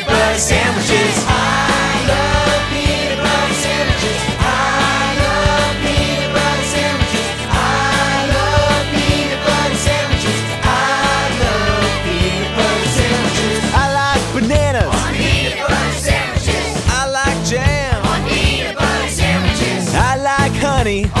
peanut butter sandwiches. I love peanut butter sandwiches. I love peanut butter sandwiches. I love peanut butter sandwiches. I love peanut butter sandwiches. I like bananas. Peanut butter sandwiches. I like jam. Peanut butter sandwiches. I like honey.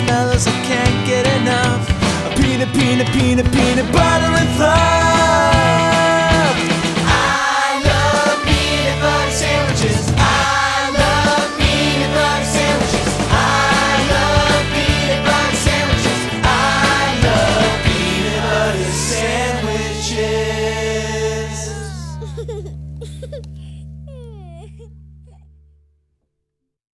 Marshmallows. I can't get enough. A peanut, peanut, peanut, peanut butter and fluff.